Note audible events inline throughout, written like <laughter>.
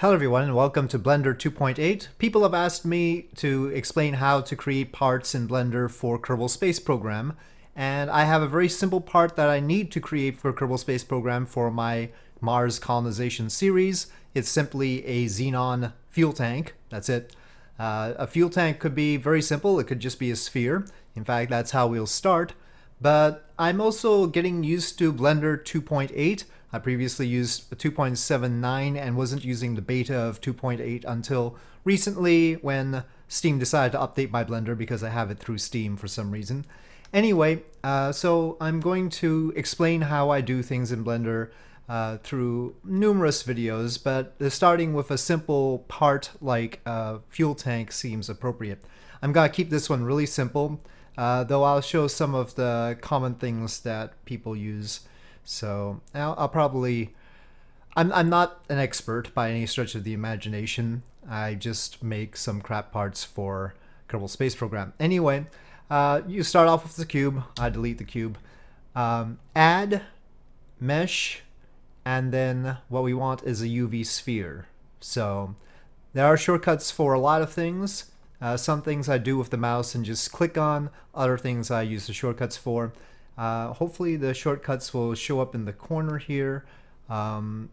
Hello everyone and welcome to Blender 2.8. People have asked me to explain how to create parts in Blender for Kerbal Space Program and I have a very simple part that I need to create for Kerbal Space Program for my Mars colonization series. It's simply a xenon fuel tank, that's it. Uh, a fuel tank could be very simple, it could just be a sphere. In fact, that's how we'll start. But I'm also getting used to Blender 2.8 I previously used 2.79 and wasn't using the beta of 2.8 until recently when Steam decided to update my Blender because I have it through Steam for some reason. Anyway, uh, so I'm going to explain how I do things in Blender uh, through numerous videos, but starting with a simple part like a fuel tank seems appropriate. I'm going to keep this one really simple, uh, though I'll show some of the common things that people use so I'll, I'll probably. I'm, I'm not an expert by any stretch of the imagination. I just make some crap parts for Kerbal Space Program. Anyway, uh, you start off with the cube. I delete the cube. Um, add mesh, and then what we want is a UV sphere. So there are shortcuts for a lot of things. Uh, some things I do with the mouse and just click on. Other things I use the shortcuts for. Uh, hopefully the shortcuts will show up in the corner here. Um,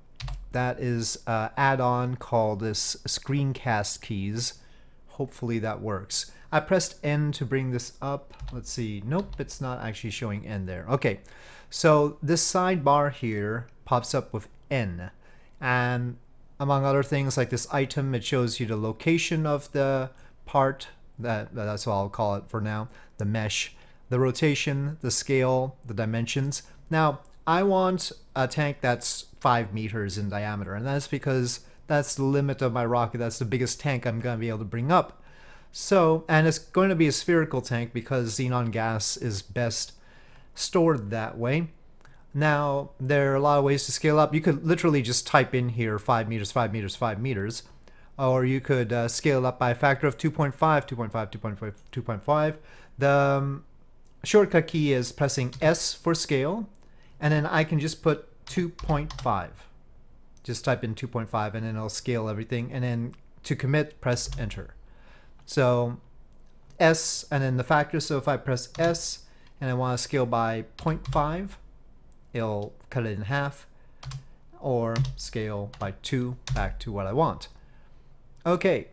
that is an add-on called this screencast keys. Hopefully that works. I pressed N to bring this up. Let's see. Nope, it's not actually showing N there. Okay, so this sidebar here pops up with N. And among other things like this item, it shows you the location of the part. That, that's what I'll call it for now, the mesh the rotation, the scale, the dimensions. Now, I want a tank that's 5 meters in diameter, and that's because that's the limit of my rocket. That's the biggest tank I'm going to be able to bring up. So, and it's going to be a spherical tank because xenon gas is best stored that way. Now, there are a lot of ways to scale up. You could literally just type in here 5 meters, 5 meters, 5 meters. Or you could uh, scale up by a factor of 2.5, 2.5, 2.5, 2.5. The um, shortcut key is pressing S for scale, and then I can just put 2.5. Just type in 2.5 and then it'll scale everything, and then to commit, press enter. So S and then the factor, so if I press S and I want to scale by 0.5, it'll cut it in half, or scale by 2 back to what I want. Okay,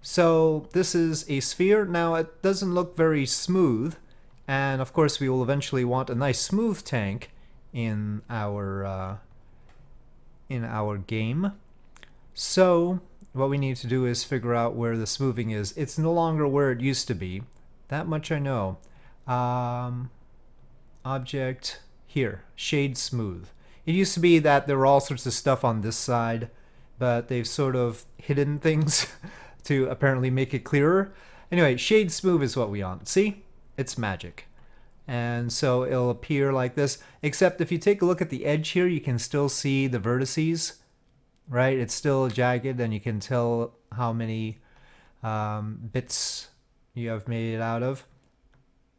so this is a sphere. Now it doesn't look very smooth, and of course we will eventually want a nice smooth tank in our uh, in our game. So what we need to do is figure out where the smoothing is. It's no longer where it used to be. That much I know. Um, object here, shade smooth. It used to be that there were all sorts of stuff on this side, but they've sort of hidden <laughs> things to apparently make it clearer. Anyway, shade smooth is what we want. See? It's magic. And so it'll appear like this, except if you take a look at the edge here, you can still see the vertices, right? It's still jagged and you can tell how many um, bits you have made it out of.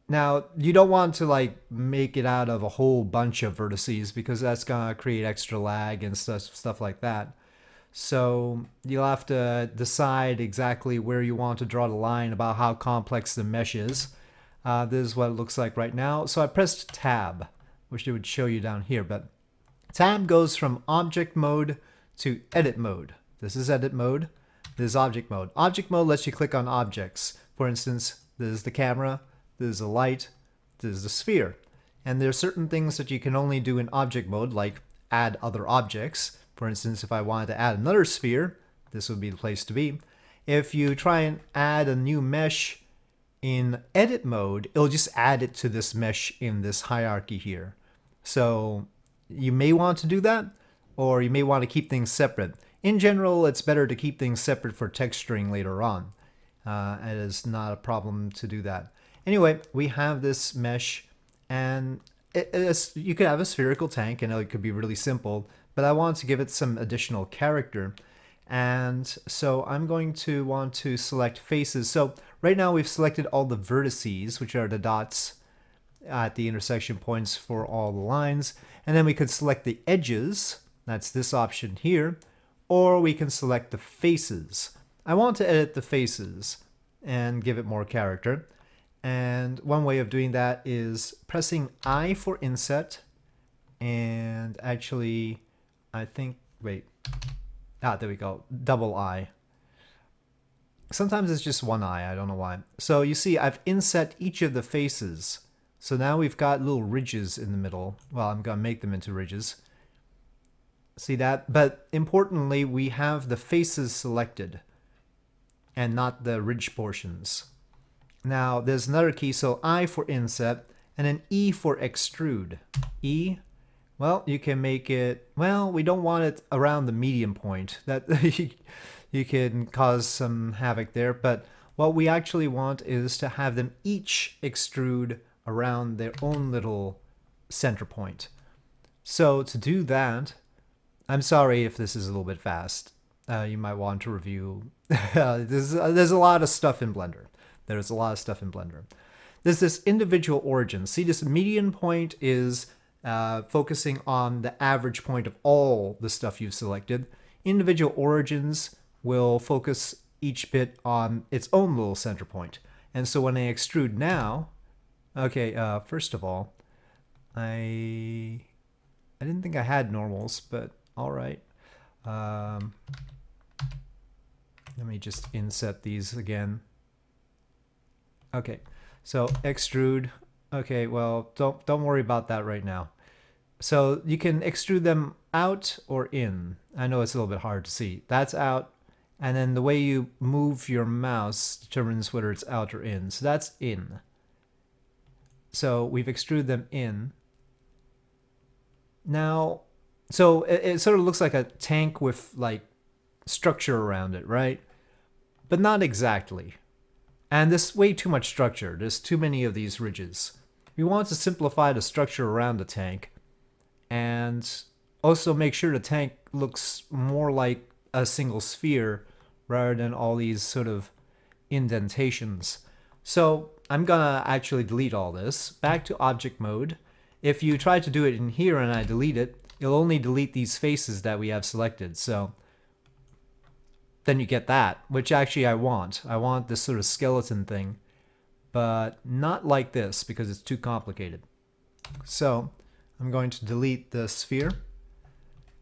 Now, you don't want to like make it out of a whole bunch of vertices because that's gonna create extra lag and stuff, stuff like that. So you'll have to decide exactly where you want to draw the line about how complex the mesh is. Uh, this is what it looks like right now. So I pressed tab, which it would show you down here, but tab goes from object mode to edit mode. This is edit mode. This is object mode. Object mode lets you click on objects. For instance, this is the camera, this is the light, this is the sphere. And there are certain things that you can only do in object mode, like add other objects. For instance, if I wanted to add another sphere, this would be the place to be. If you try and add a new mesh in edit mode, it'll just add it to this mesh in this hierarchy here. So you may want to do that, or you may want to keep things separate. In general, it's better to keep things separate for texturing later on. Uh, it is not a problem to do that. Anyway, we have this mesh, and it, you could have a spherical tank, and it could be really simple, but I want to give it some additional character. And so I'm going to want to select faces. So right now we've selected all the vertices, which are the dots at the intersection points for all the lines. And then we could select the edges, that's this option here, or we can select the faces. I want to edit the faces and give it more character. And one way of doing that is pressing I for inset and actually I think wait ah there we go double I sometimes it's just one eye I don't know why. So you see I've inset each of the faces. So now we've got little ridges in the middle. Well I'm gonna make them into ridges. See that? But importantly we have the faces selected and not the ridge portions. Now there's another key. So I for inset and then E for extrude. E? Well, you can make it, well, we don't want it around the medium point. That <laughs> you can cause some havoc there, but what we actually want is to have them each extrude around their own little center point. So to do that, I'm sorry if this is a little bit fast. Uh, you might want to review. <laughs> there's, uh, there's a lot of stuff in Blender. There's a lot of stuff in Blender. There's this individual origin. See, this median point is uh, focusing on the average point of all the stuff you've selected. Individual origins will focus each bit on its own little center point. And so when I extrude now, okay, uh, first of all, I I didn't think I had normals, but all right. Um, let me just inset these again. Okay, so extrude. Okay, well, don't don't worry about that right now. So you can extrude them out or in. I know it's a little bit hard to see. That's out. And then the way you move your mouse determines whether it's out or in. So that's in. So we've extruded them in. Now, so it, it sort of looks like a tank with like structure around it, right? But not exactly. And there's way too much structure. There's too many of these ridges. We want to simplify the structure around the tank and also make sure the tank looks more like a single sphere rather than all these sort of indentations. So I'm gonna actually delete all this. Back to object mode. If you try to do it in here and I delete it, it'll only delete these faces that we have selected. So then you get that, which actually I want. I want this sort of skeleton thing, but not like this because it's too complicated. So I'm going to delete the sphere.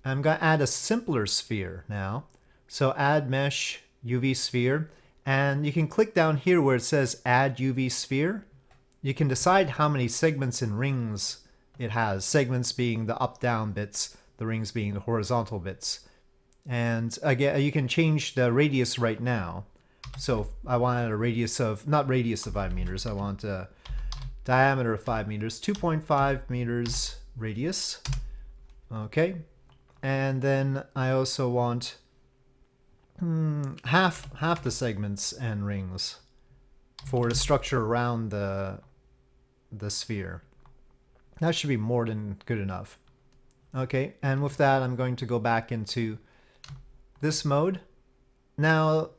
I'm going to add a simpler sphere now. So add mesh UV sphere and you can click down here where it says add UV sphere. You can decide how many segments and rings it has. Segments being the up down bits, the rings being the horizontal bits. And again, you can change the radius right now. So I want a radius of, not radius of 5 meters, I want a diameter of 5 meters, 2.5 meters radius. Okay. And then I also want hmm, half half the segments and rings for the structure around the the sphere. That should be more than good enough. Okay, and with that I'm going to go back into this mode. Now,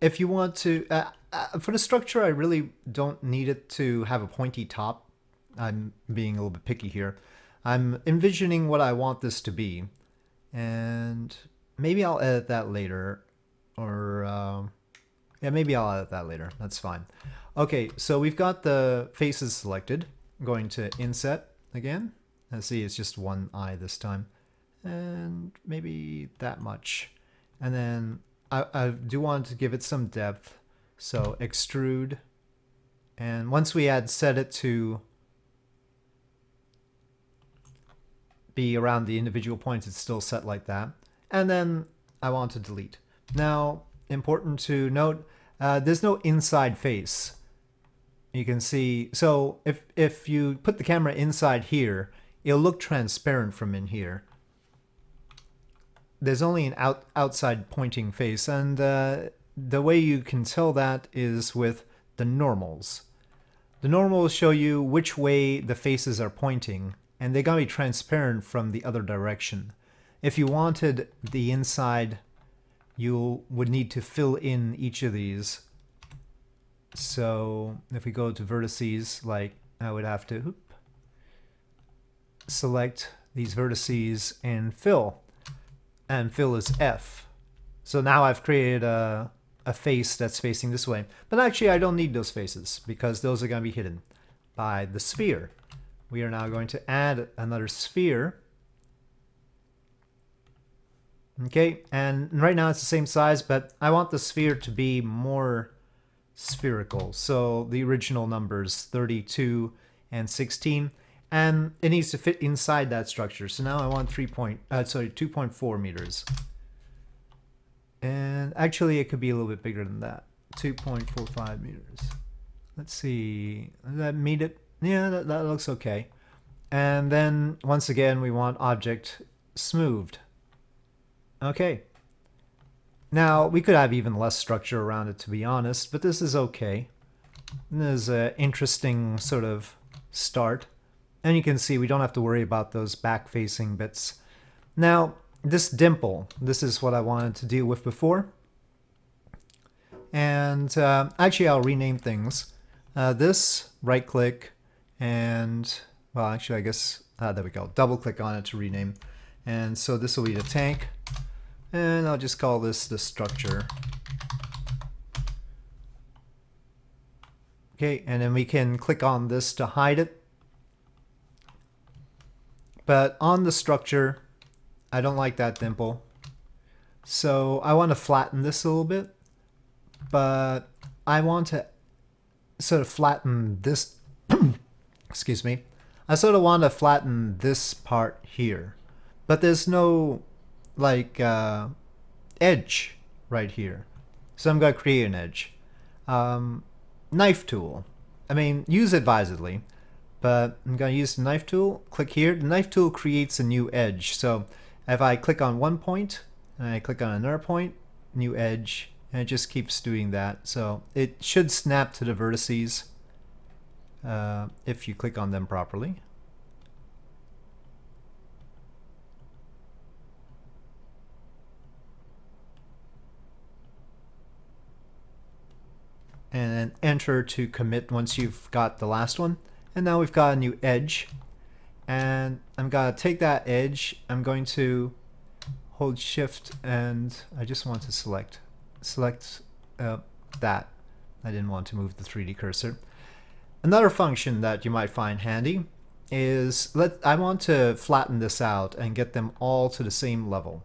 if you want to, uh, uh, for the structure I really don't need it to have a pointy top. I'm being a little bit picky here. I'm envisioning what I want this to be. And maybe I'll edit that later. Or, um, yeah, maybe I'll edit that later. That's fine. Okay, so we've got the faces selected. I'm going to inset again. Let's see, it's just one eye this time. And maybe that much. And then I, I do want to give it some depth. So extrude. And once we add set it to be around the individual points, it's still set like that. And then I want to delete. Now, important to note, uh, there's no inside face. You can see, so if, if you put the camera inside here, it'll look transparent from in here. There's only an out, outside pointing face, and uh, the way you can tell that is with the normals. The normals show you which way the faces are pointing, and they gotta be transparent from the other direction. If you wanted the inside, you would need to fill in each of these. So if we go to vertices, like I would have to select these vertices and fill. And fill is F. So now I've created a, a face that's facing this way. But actually I don't need those faces because those are going to be hidden by the sphere. We are now going to add another sphere. Okay, and right now it's the same size, but I want the sphere to be more spherical. So the original numbers 32 and 16 and it needs to fit inside that structure. So now I want 3 point, uh, sorry, 2.4 meters. And actually it could be a little bit bigger than that. 2.45 meters. Let's see, does that meet it? Yeah, that, that looks okay. And then once again, we want object smoothed. Okay. Now, we could have even less structure around it, to be honest, but this is okay. This is an interesting sort of start. And you can see we don't have to worry about those back-facing bits. Now, this dimple, this is what I wanted to deal with before. And uh, actually, I'll rename things. Uh, this, right-click, and, well, actually, I guess, uh, there we go. Double-click on it to rename. And so this will be the tank. And I'll just call this the structure. Okay, and then we can click on this to hide it. But on the structure, I don't like that dimple. So I want to flatten this a little bit, but I want to sort of flatten this, <clears throat> excuse me, I sort of want to flatten this part here, but there's no like uh, edge right here. So I'm going to create an edge. Um, knife tool. I mean, use advisedly but I'm going to use the knife tool. Click here. The knife tool creates a new edge. So if I click on one point and I click on another point, new edge, and it just keeps doing that. So it should snap to the vertices uh, if you click on them properly. And then enter to commit once you've got the last one. And now we've got a new edge. And I'm going to take that edge. I'm going to hold shift and I just want to select select uh, that. I didn't want to move the 3D cursor. Another function that you might find handy is let I want to flatten this out and get them all to the same level.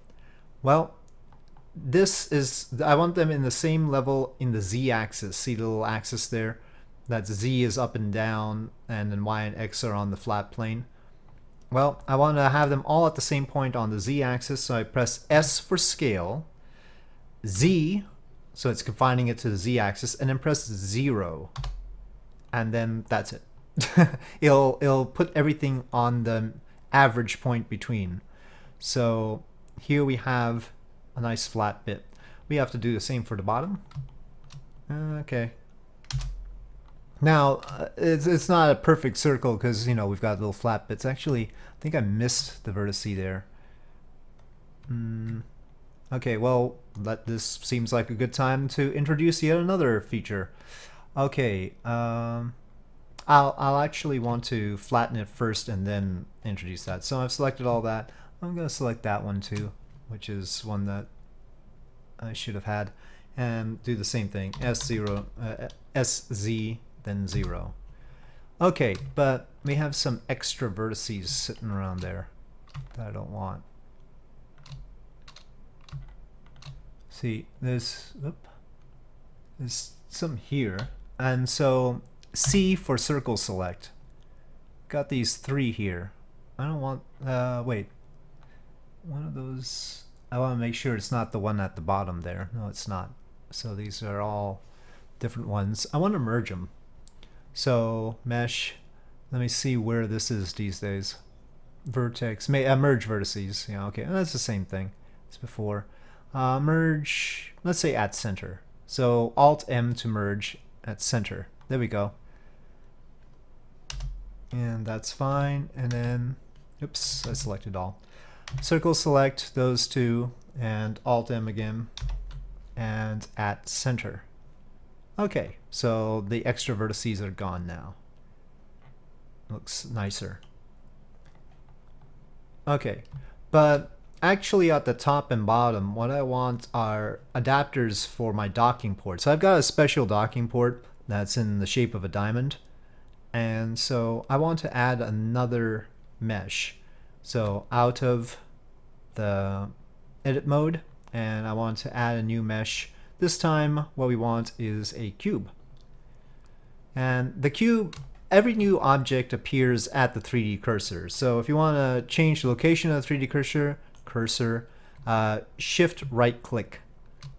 Well, this is I want them in the same level in the z-axis. See the little axis there? that z is up and down and then y and x are on the flat plane. Well, I want to have them all at the same point on the z-axis, so I press S for scale, z, so it's confining it to the z-axis, and then press 0, and then that's it. <laughs> it'll, it'll put everything on the average point between. So here we have a nice flat bit. We have to do the same for the bottom. Okay, now, uh, it's, it's not a perfect circle because, you know, we've got little flat bits. Actually, I think I missed the vertice there. Mm, okay, well, that this seems like a good time to introduce yet another feature. Okay, um, I'll, I'll actually want to flatten it first and then introduce that. So I've selected all that. I'm going to select that one too, which is one that I should have had. And do the same thing, S0, uh, SZ then 0. Okay, but we have some extra vertices sitting around there that I don't want. See, there's, whoop, there's some here. And so C for circle select. Got these three here. I don't want, uh, wait. One of those, I want to make sure it's not the one at the bottom there. No, it's not. So these are all different ones. I want to merge them. So mesh, let me see where this is these days. Vertex, may, uh, merge vertices. Yeah, okay, and that's the same thing as before. Uh, merge, let's say at center. So Alt M to merge at center. There we go. And that's fine. And then, oops, I selected all. Circle select those two and Alt M again and at center. Okay, so the extra vertices are gone now. Looks nicer. Okay, but actually at the top and bottom, what I want are adapters for my docking port. So I've got a special docking port that's in the shape of a diamond. And so I want to add another mesh. So out of the edit mode, and I want to add a new mesh. This time what we want is a cube. And the cube, every new object appears at the 3D cursor. So if you want to change the location of the 3D cursor, cursor, uh, shift right click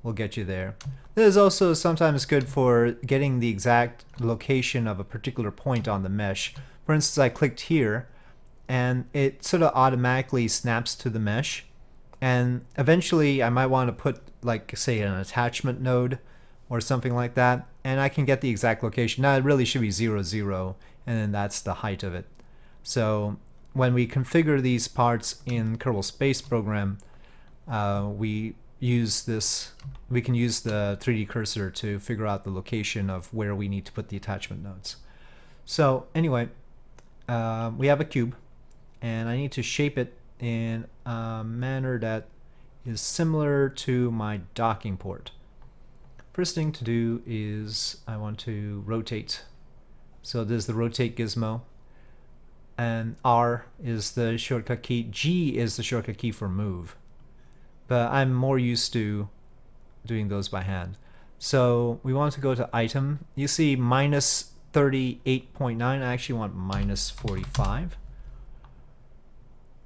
will get you there. This is also sometimes good for getting the exact location of a particular point on the mesh. For instance, I clicked here and it sort of automatically snaps to the mesh. And eventually I might want to put like say an attachment node or something like that and I can get the exact location. Now it really should be 0, 0 and then that's the height of it. So when we configure these parts in Kerbal Space Program, uh, we use this, we can use the 3D cursor to figure out the location of where we need to put the attachment nodes. So anyway, uh, we have a cube and I need to shape it in a manner that is similar to my docking port. First thing to do is I want to rotate. So there's the rotate gizmo and R is the shortcut key. G is the shortcut key for move. But I'm more used to doing those by hand. So we want to go to item. You see minus 38.9. I actually want minus 45.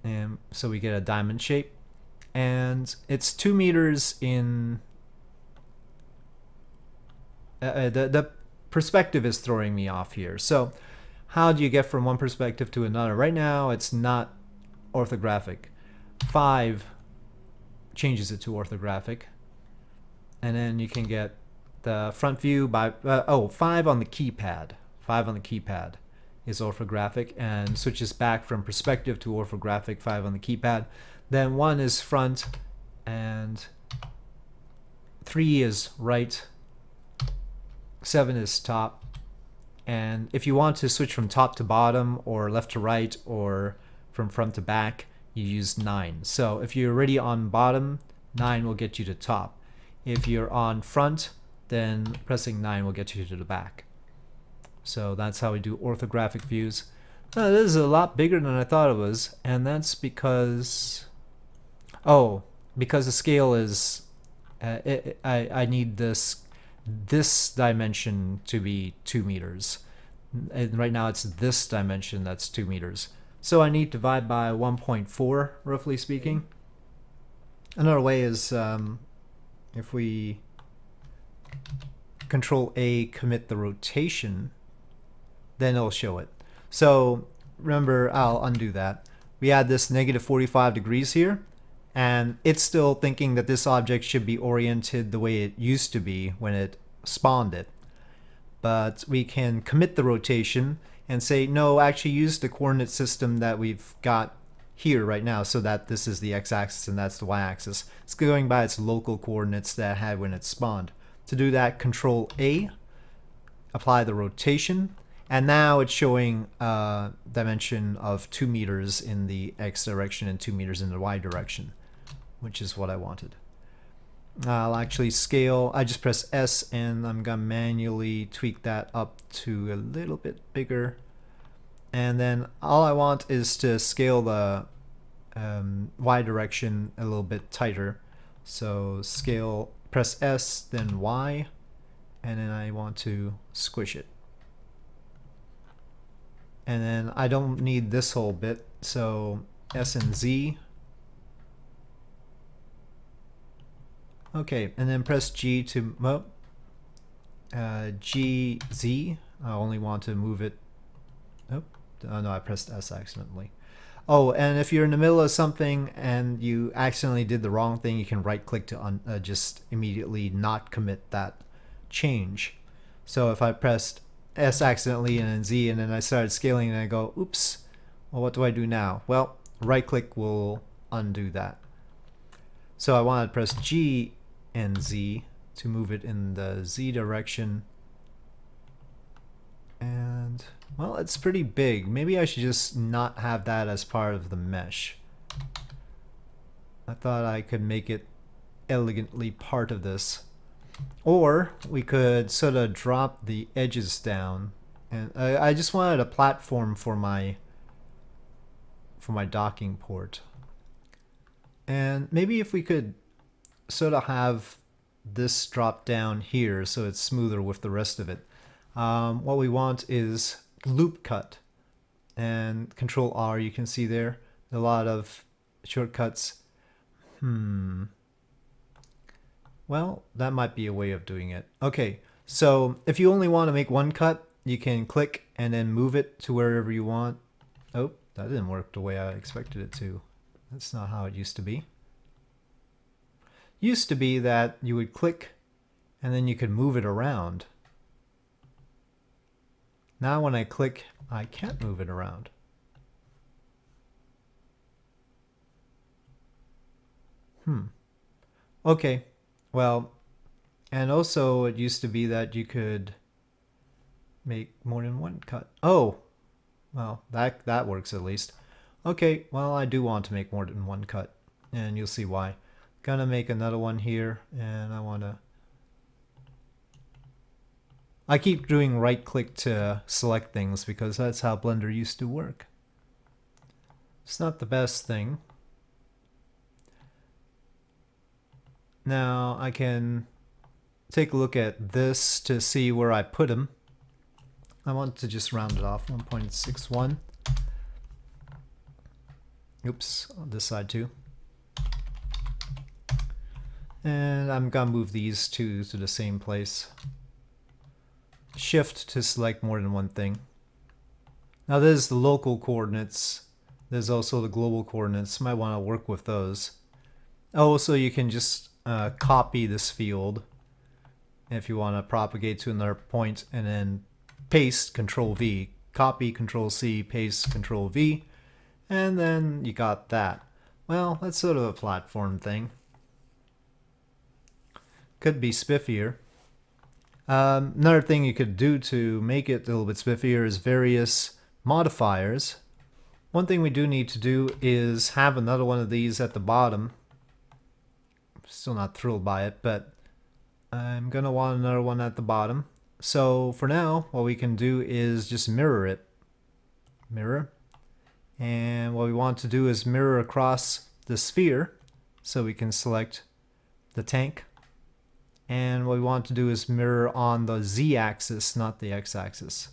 And so we get a diamond shape. And it's two meters in... Uh, uh the, the perspective is throwing me off here. So how do you get from one perspective to another? Right now, it's not orthographic. 5 changes it to orthographic. And then you can get the front view by, uh, oh, 5 on the keypad. 5 on the keypad is orthographic and switches back from perspective to orthographic 5 on the keypad. Then 1 is front and 3 is right, 7 is top, and if you want to switch from top to bottom or left to right or from front to back, you use 9. So if you're already on bottom, 9 will get you to top. If you're on front, then pressing 9 will get you to the back. So that's how we do orthographic views. Now, this is a lot bigger than I thought it was, and that's because, oh, because the scale is, uh, it, I, I need this this dimension to be 2 meters. And right now it's this dimension that's 2 meters. So I need to divide by 1.4, roughly speaking. Another way is um, if we control A commit the rotation, then it'll show it. So remember, I'll undo that. We add this negative 45 degrees here, and it's still thinking that this object should be oriented the way it used to be when it spawned it. But we can commit the rotation and say, no, actually use the coordinate system that we've got here right now so that this is the x-axis and that's the y-axis. It's going by its local coordinates that it had when it spawned. To do that, control A, apply the rotation, and now it's showing a dimension of 2 meters in the x direction and 2 meters in the y direction which is what I wanted. I'll actually scale, I just press S and I'm gonna manually tweak that up to a little bit bigger. And then all I want is to scale the um, Y direction a little bit tighter. So scale, press S, then Y, and then I want to squish it. And then I don't need this whole bit, so S and Z Okay, and then press G to well, uh, G Z. I only want to move it. Oh, oh no, I pressed S accidentally. Oh, and if you're in the middle of something and you accidentally did the wrong thing, you can right click to un uh, just immediately not commit that change. So if I pressed S accidentally and then Z and then I started scaling and I go, oops, well, what do I do now? Well, right click will undo that. So I want to press G and Z to move it in the Z direction. And, well, it's pretty big. Maybe I should just not have that as part of the mesh. I thought I could make it elegantly part of this. Or we could sort of drop the edges down. And I, I just wanted a platform for my for my docking port. And maybe if we could sort of have this drop down here so it's smoother with the rest of it. Um, what we want is loop cut and control R you can see there a lot of shortcuts hmm well that might be a way of doing it okay so if you only want to make one cut you can click and then move it to wherever you want oh that didn't work the way I expected it to that's not how it used to be used to be that you would click and then you could move it around now when I click I can't move it around. Hmm. Okay. Well, and also it used to be that you could make more than one cut. Oh, well, that, that works at least. Okay, well, I do want to make more than one cut, and you'll see why. Gonna make another one here, and I want to I keep doing right click to select things because that's how Blender used to work. It's not the best thing. Now I can take a look at this to see where I put them. I want to just round it off 1.61. Oops, on this side too. And I'm gonna move these two to the same place. Shift to select more than one thing. Now there's the local coordinates. There's also the global coordinates. Might want to work with those. Oh, so you can just uh, copy this field if you want to propagate to another point and then paste Control V. Copy Control C, paste Control V, and then you got that. Well, that's sort of a platform thing. Could be spiffier. Um, another thing you could do to make it a little bit spiffier is various modifiers. One thing we do need to do is have another one of these at the bottom. Still not thrilled by it, but I'm gonna want another one at the bottom. So for now, what we can do is just mirror it. Mirror. And what we want to do is mirror across the sphere so we can select the tank and what we want to do is mirror on the z-axis, not the x-axis.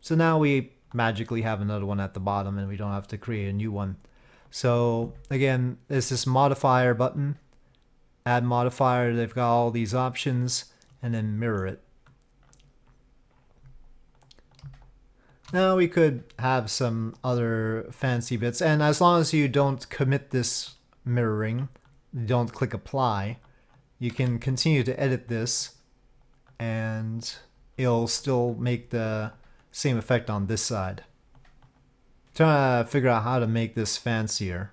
So now we magically have another one at the bottom and we don't have to create a new one. So again, there's this modifier button, add modifier, they've got all these options, and then mirror it. Now we could have some other fancy bits, and as long as you don't commit this mirroring, don't click apply, you can continue to edit this and it'll still make the same effect on this side. trying to figure out how to make this fancier.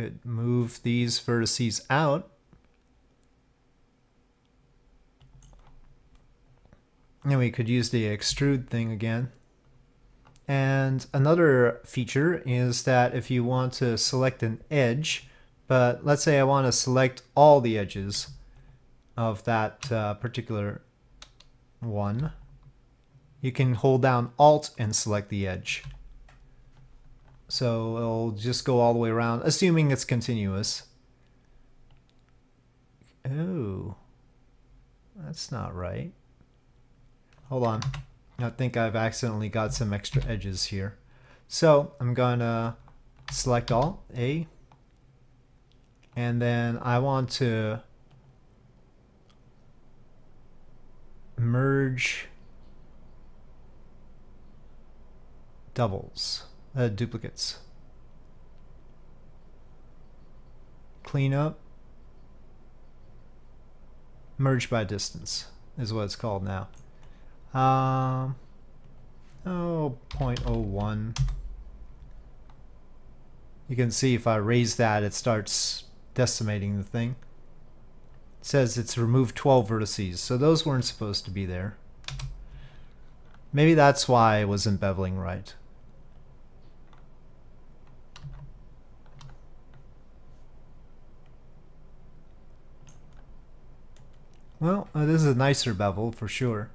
Could move these vertices out. And we could use the extrude thing again. And another feature is that if you want to select an edge, but let's say I want to select all the edges of that uh, particular one, you can hold down Alt and select the edge. So it'll just go all the way around, assuming it's continuous. Oh, that's not right. Hold on. I think I've accidentally got some extra edges here. So I'm gonna select all, A, and then I want to merge doubles, uh, duplicates. Clean up, merge by distance is what it's called now. Um, oh, 0.01. You can see if I raise that, it starts decimating the thing. It says it's removed 12 vertices, so those weren't supposed to be there. Maybe that's why it was embeveling right. Well, uh, this is a nicer bevel for sure.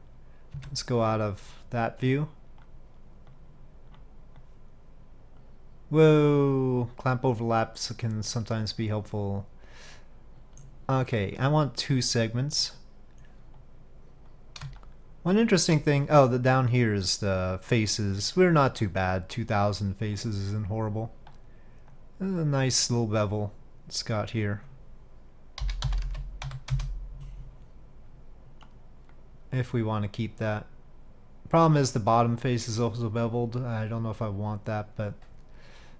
Let's go out of that view. Whoa, clamp overlaps can sometimes be helpful. Okay, I want two segments. One interesting thing, oh, the down here is the faces. We're not too bad. 2,000 faces isn't horrible. a nice little bevel it's got here. If we want to keep that. Problem is the bottom face is also beveled. I don't know if I want that, but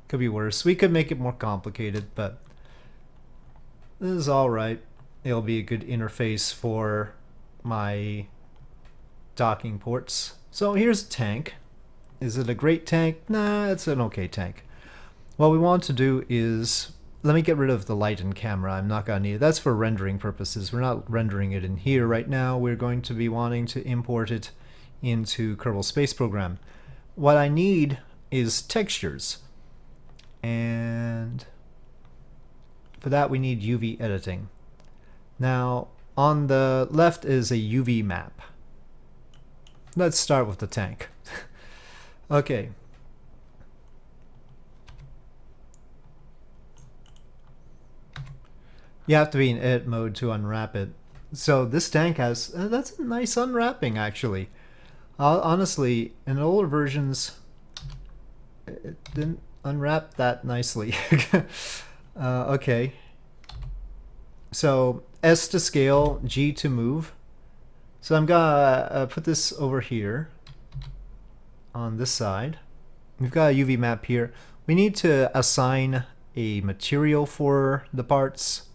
could be worse. We could make it more complicated, but this is alright. It'll be a good interface for my docking ports. So here's a tank. Is it a great tank? Nah, it's an okay tank. What we want to do is, let me get rid of the light and camera. I'm not going to need it. That's for rendering purposes. We're not rendering it in here right now. We're going to be wanting to import it into Kerbal Space Program. What I need is textures. And for that we need UV editing. Now on the left is a UV map. Let's start with the tank. <laughs> okay. You have to be in edit mode to unwrap it. So this tank has, uh, that's a nice unwrapping actually. Uh, honestly, in older versions, it didn't unwrap that nicely. <laughs> uh, okay. So S to scale, G to move. So I'm gonna uh, put this over here on this side. We've got a UV map here. We need to assign a material for the parts.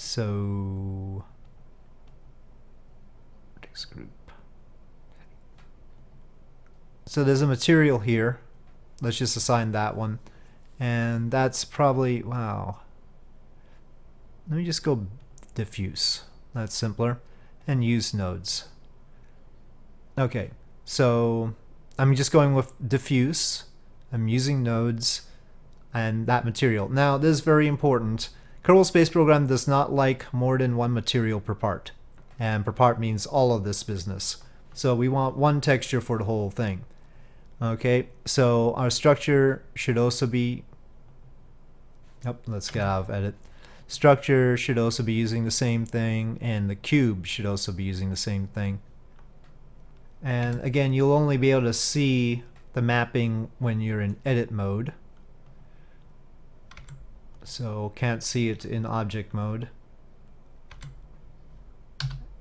So group. So there's a material here. Let's just assign that one. And that's probably, wow. Let me just go diffuse. That's simpler and use nodes. Okay, so I'm just going with diffuse. I'm using nodes and that material. Now, this is very important. Kerbal Space Program does not like more than one material per part. And per part means all of this business. So we want one texture for the whole thing. Okay, so our structure should also be, oh, let's get out of edit. Structure should also be using the same thing and the cube should also be using the same thing. And again, you'll only be able to see the mapping when you're in edit mode. So can't see it in object mode.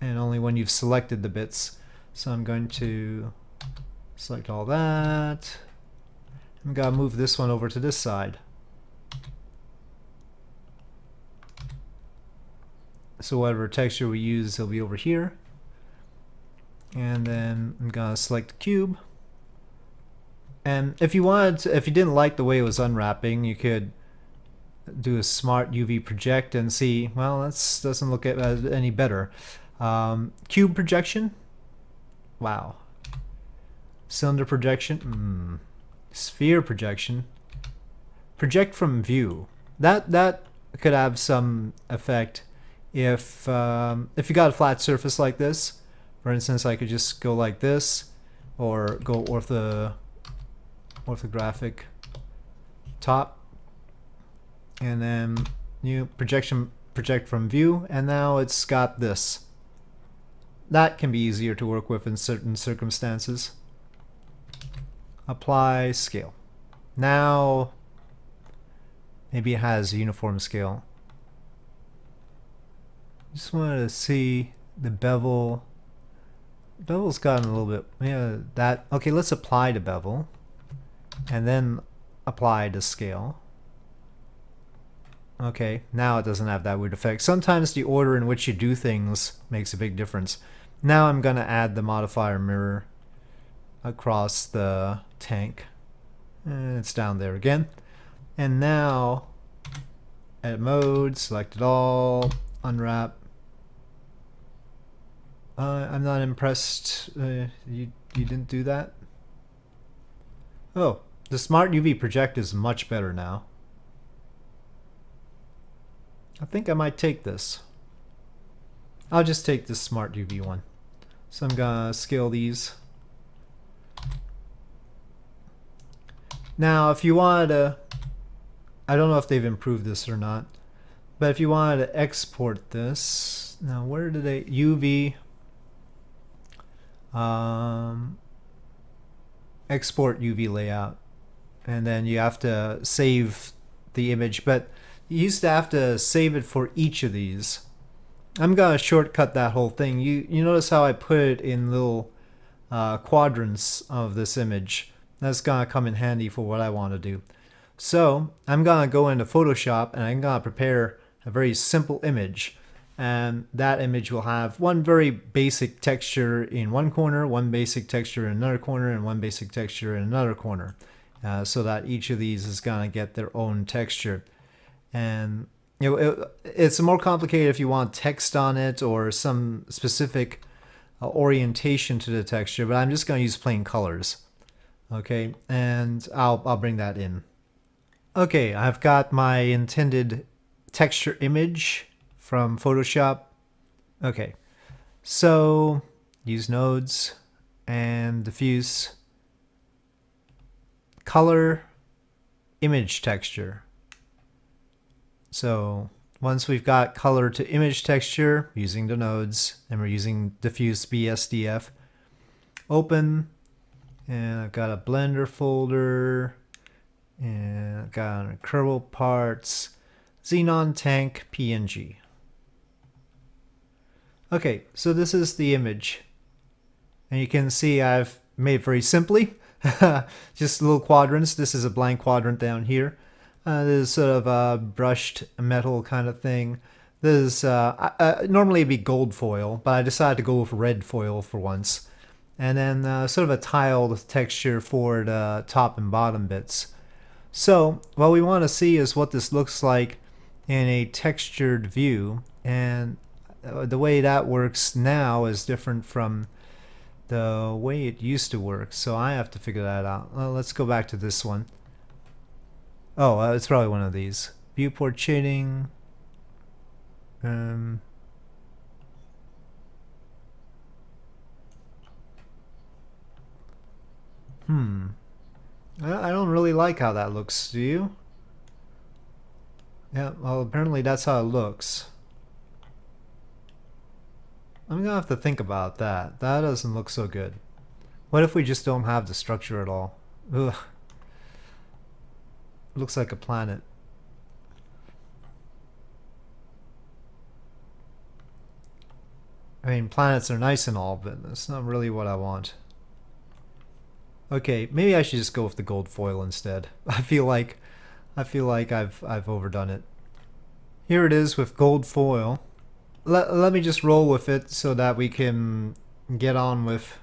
And only when you've selected the bits. So I'm going to select all that. I'm going to move this one over to this side. So whatever texture we use, it'll be over here. And then I'm gonna select the cube. And if you wanted, to, if you didn't like the way it was unwrapping, you could do a smart UV project and see, well, that doesn't look any better. Um, cube projection, wow. Cylinder projection, mm. sphere projection, project from view. That that could have some effect if um, if you got a flat surface like this, for instance, I could just go like this, or go ortho orthographic top, and then new projection project from view, and now it's got this. That can be easier to work with in certain circumstances. Apply scale. Now, maybe it has uniform scale. Just wanted to see the bevel. Bevel's gotten a little bit, yeah, that, okay, let's apply to bevel. And then apply to scale. Okay, now it doesn't have that weird effect. Sometimes the order in which you do things makes a big difference. Now I'm going to add the modifier mirror across the tank. And it's down there again. And now, edit mode, select it all, unwrap, uh, I'm not impressed. Uh, you You didn't do that? Oh, the Smart UV Project is much better now. I think I might take this. I'll just take this Smart UV one. So I'm gonna scale these. Now, if you wanted to, I don't know if they've improved this or not, but if you wanted to export this, now where did they, UV, um, export UV layout, and then you have to save the image, but you used to have to save it for each of these. I'm gonna shortcut that whole thing. You you notice how I put it in little uh, quadrants of this image. That's gonna come in handy for what I want to do. So I'm gonna go into Photoshop and I'm gonna prepare a very simple image. And that image will have one very basic texture in one corner, one basic texture in another corner, and one basic texture in another corner. Uh, so that each of these is gonna get their own texture. And you know, it, it's more complicated if you want text on it or some specific uh, orientation to the texture, but I'm just going to use plain colors. Okay, and I'll, I'll bring that in. Okay, I've got my intended texture image from Photoshop. Okay, so use nodes and diffuse color image texture. So once we've got color to image texture using the nodes and we're using diffuse BSDF, open and I've got a blender folder and I've got Kerbal parts, Xenon tank PNG. Okay, so this is the image. And you can see I've made very simply, <laughs> just little quadrants. This is a blank quadrant down here. Uh, this is sort of a brushed metal kind of thing. This is uh, uh, normally it'd be gold foil, but I decided to go with red foil for once. And then uh, sort of a tiled texture for the top and bottom bits. So what we want to see is what this looks like in a textured view. And uh, the way that works now is different from the way it used to work. So I have to figure that out. Well, let's go back to this one. Oh, uh, it's probably one of these. Viewport shading. Um, hmm. I, I don't really like how that looks, do you? Yeah, well apparently that's how it looks. I'm gonna have to think about that. That doesn't look so good. What if we just don't have the structure at all? Ugh. Looks like a planet. I mean, planets are nice and all, but that's not really what I want. Okay, maybe I should just go with the gold foil instead. <laughs> I feel like I feel like I've I've overdone it. Here it is with gold foil. Let, let me just roll with it so that we can get on with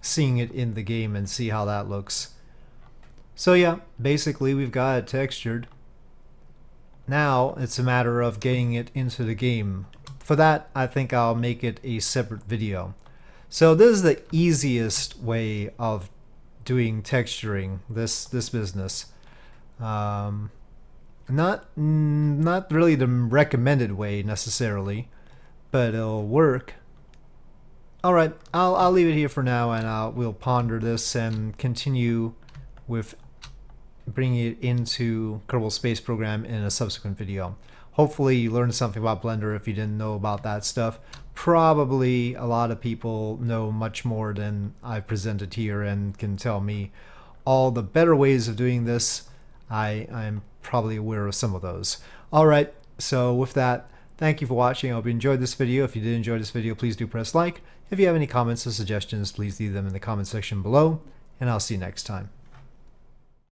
seeing it in the game and see how that looks. So yeah, basically we've got it textured. Now it's a matter of getting it into the game. For that, I think I'll make it a separate video. So this is the easiest way of doing texturing this this business. Um, not not really the recommended way necessarily, but it'll work. All right, I'll I'll leave it here for now, and I'll we'll ponder this and continue with bringing it into Kerbal Space Program in a subsequent video. Hopefully you learned something about Blender if you didn't know about that stuff. Probably a lot of people know much more than I presented here and can tell me all the better ways of doing this. I, I'm probably aware of some of those. Alright, so with that, thank you for watching. I hope you enjoyed this video. If you did enjoy this video, please do press like. If you have any comments or suggestions, please leave them in the comment section below, and I'll see you next time.